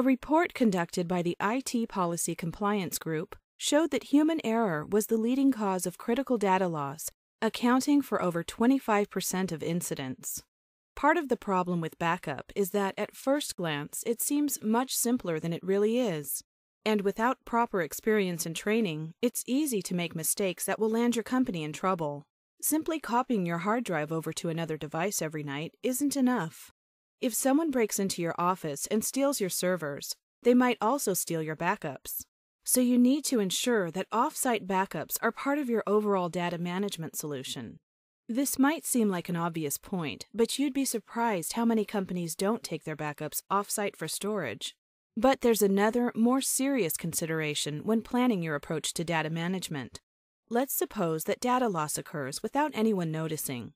A report conducted by the IT Policy Compliance Group showed that human error was the leading cause of critical data loss, accounting for over 25% of incidents. Part of the problem with backup is that at first glance it seems much simpler than it really is. And without proper experience and training, it's easy to make mistakes that will land your company in trouble. Simply copying your hard drive over to another device every night isn't enough. If someone breaks into your office and steals your servers, they might also steal your backups. So you need to ensure that offsite backups are part of your overall data management solution. This might seem like an obvious point, but you'd be surprised how many companies don't take their backups offsite for storage. But there's another, more serious consideration when planning your approach to data management. Let's suppose that data loss occurs without anyone noticing.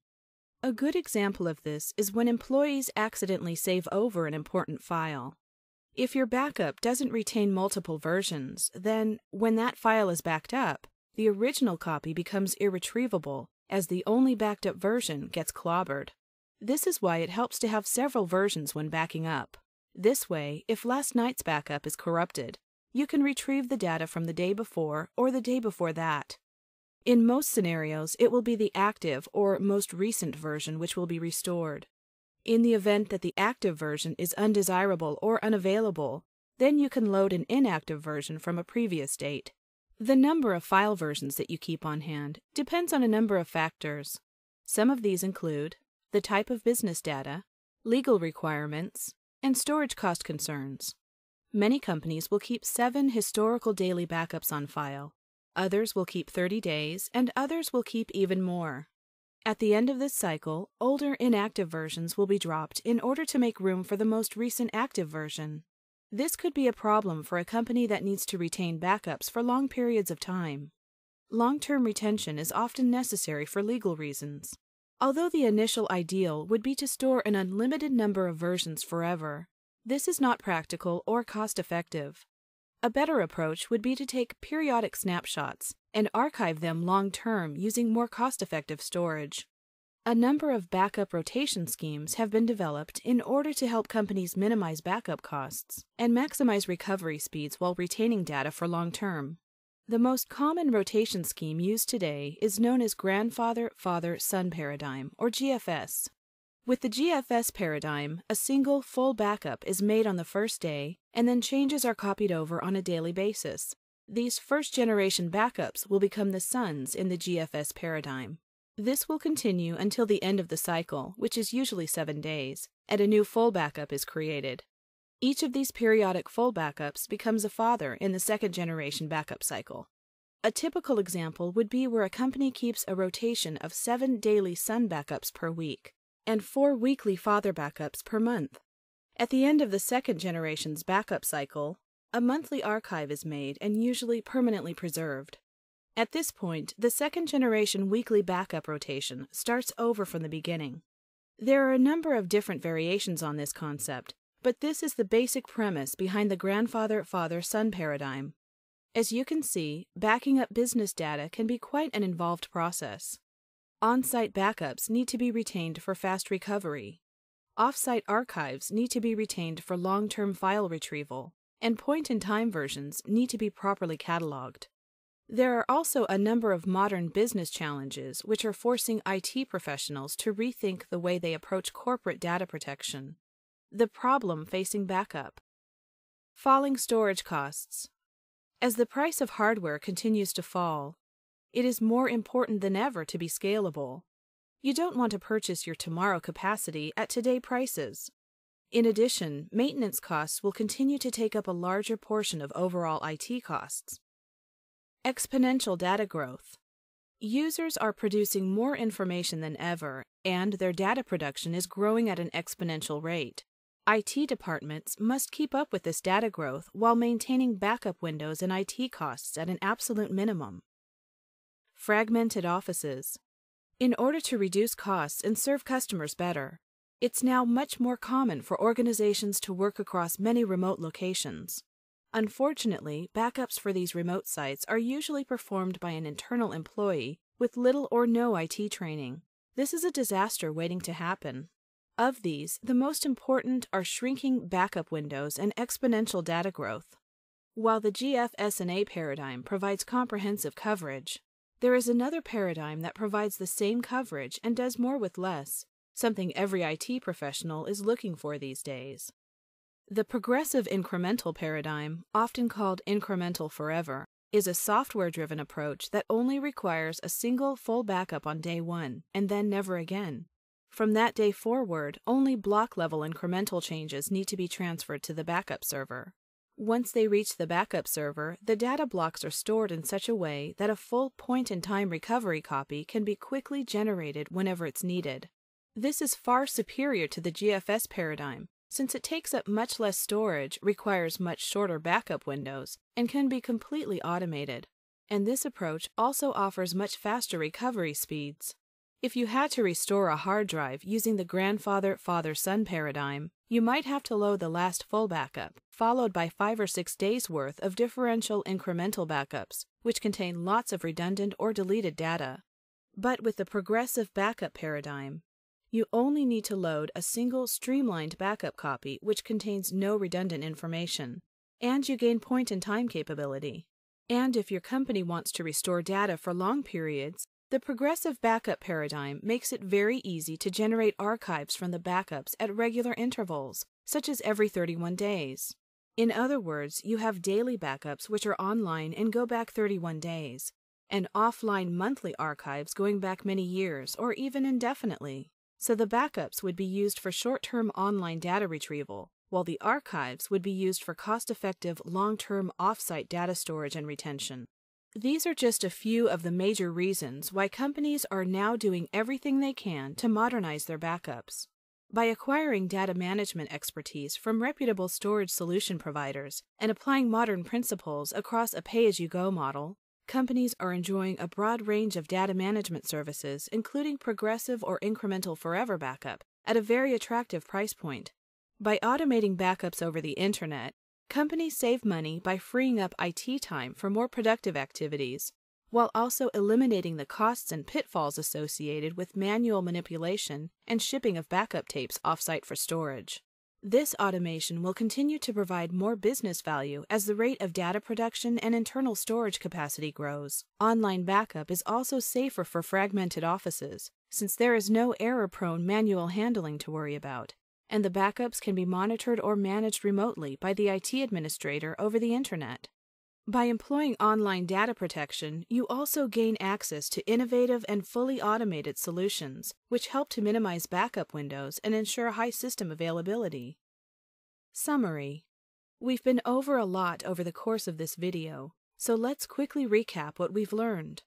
A good example of this is when employees accidentally save over an important file. If your backup doesn't retain multiple versions, then, when that file is backed up, the original copy becomes irretrievable as the only backed up version gets clobbered. This is why it helps to have several versions when backing up. This way, if last night's backup is corrupted, you can retrieve the data from the day before or the day before that. In most scenarios, it will be the active or most recent version which will be restored. In the event that the active version is undesirable or unavailable, then you can load an inactive version from a previous date. The number of file versions that you keep on hand depends on a number of factors. Some of these include the type of business data, legal requirements, and storage cost concerns. Many companies will keep seven historical daily backups on file. Others will keep 30 days, and others will keep even more. At the end of this cycle, older inactive versions will be dropped in order to make room for the most recent active version. This could be a problem for a company that needs to retain backups for long periods of time. Long term retention is often necessary for legal reasons. Although the initial ideal would be to store an unlimited number of versions forever, this is not practical or cost effective. A better approach would be to take periodic snapshots and archive them long term using more cost effective storage. A number of backup rotation schemes have been developed in order to help companies minimize backup costs and maximize recovery speeds while retaining data for long term. The most common rotation scheme used today is known as Grandfather Father Son Paradigm, or GFS. With the GFS paradigm, a single full backup is made on the first day, and then changes are copied over on a daily basis. These first generation backups will become the sons in the GFS paradigm. This will continue until the end of the cycle, which is usually seven days, and a new full backup is created. Each of these periodic full backups becomes a father in the second generation backup cycle. A typical example would be where a company keeps a rotation of seven daily son backups per week and four weekly father backups per month. At the end of the second generation's backup cycle, a monthly archive is made and usually permanently preserved. At this point, the second generation weekly backup rotation starts over from the beginning. There are a number of different variations on this concept, but this is the basic premise behind the grandfather father son paradigm. As you can see, backing up business data can be quite an involved process. On site backups need to be retained for fast recovery. Off site archives need to be retained for long term file retrieval, and point in time versions need to be properly cataloged. There are also a number of modern business challenges which are forcing IT professionals to rethink the way they approach corporate data protection. The problem facing backup. Falling storage costs. As the price of hardware continues to fall, it is more important than ever to be scalable. You don't want to purchase your tomorrow capacity at today prices. In addition, maintenance costs will continue to take up a larger portion of overall IT costs. Exponential data growth. Users are producing more information than ever, and their data production is growing at an exponential rate. IT departments must keep up with this data growth while maintaining backup windows and IT costs at an absolute minimum. Fragmented offices. In order to reduce costs and serve customers better, it's now much more common for organizations to work across many remote locations. Unfortunately, backups for these remote sites are usually performed by an internal employee with little or no IT training. This is a disaster waiting to happen. Of these, the most important are shrinking backup windows and exponential data growth. While the GFSNA paradigm provides comprehensive coverage, there is another paradigm that provides the same coverage and does more with less, something every IT professional is looking for these days. The progressive incremental paradigm, often called incremental forever, is a software driven approach that only requires a single full backup on day one and then never again. From that day forward, only block level incremental changes need to be transferred to the backup server. Once they reach the backup server, the data blocks are stored in such a way that a full point in time recovery copy can be quickly generated whenever it's needed. This is far superior to the GFS paradigm, since it takes up much less storage, requires much shorter backup windows, and can be completely automated. And this approach also offers much faster recovery speeds. If you had to restore a hard drive using the grandfather father son paradigm, you might have to load the last full backup, followed by five or six days worth of differential incremental backups, which contain lots of redundant or deleted data. But with the progressive backup paradigm, you only need to load a single streamlined backup copy which contains no redundant information, and you gain point in time capability. And if your company wants to restore data for long periods, the progressive backup paradigm makes it very easy to generate archives from the backups at regular intervals, such as every 31 days. In other words, you have daily backups which are online and go back 31 days, and offline monthly archives going back many years or even indefinitely. So the backups would be used for short term online data retrieval, while the archives would be used for cost effective long term off site data storage and retention. These are just a few of the major reasons why companies are now doing everything they can to modernize their backups. By acquiring data management expertise from reputable storage solution providers and applying modern principles across a pay as you go model, companies are enjoying a broad range of data management services, including progressive or incremental forever backup, at a very attractive price point. By automating backups over the internet, Companies save money by freeing up IT time for more productive activities, while also eliminating the costs and pitfalls associated with manual manipulation and shipping of backup tapes offsite for storage. This automation will continue to provide more business value as the rate of data production and internal storage capacity grows. Online backup is also safer for fragmented offices, since there is no error prone manual handling to worry about and the backups can be monitored or managed remotely by the IT administrator over the Internet. By employing online data protection, you also gain access to innovative and fully automated solutions, which help to minimize backup windows and ensure high system availability. Summary We've been over a lot over the course of this video, so let's quickly recap what we've learned.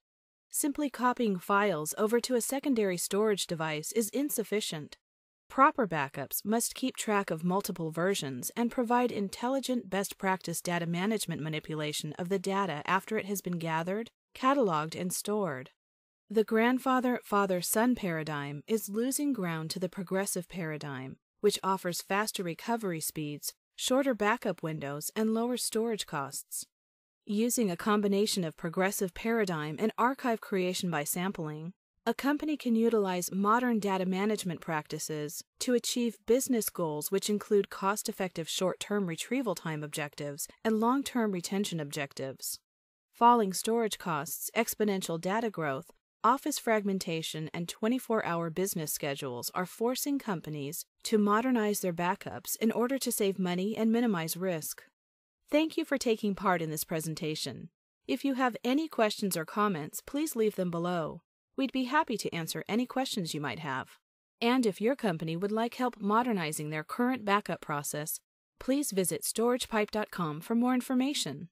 Simply copying files over to a secondary storage device is insufficient. Proper backups must keep track of multiple versions and provide intelligent best practice data management manipulation of the data after it has been gathered, cataloged, and stored. The grandfather father son paradigm is losing ground to the progressive paradigm, which offers faster recovery speeds, shorter backup windows, and lower storage costs. Using a combination of progressive paradigm and archive creation by sampling, a company can utilize modern data management practices to achieve business goals which include cost effective short term retrieval time objectives and long term retention objectives. Falling storage costs, exponential data growth, office fragmentation, and 24 hour business schedules are forcing companies to modernize their backups in order to save money and minimize risk. Thank you for taking part in this presentation. If you have any questions or comments, please leave them below. We'd be happy to answer any questions you might have. And if your company would like help modernizing their current backup process, please visit storagepipe.com for more information.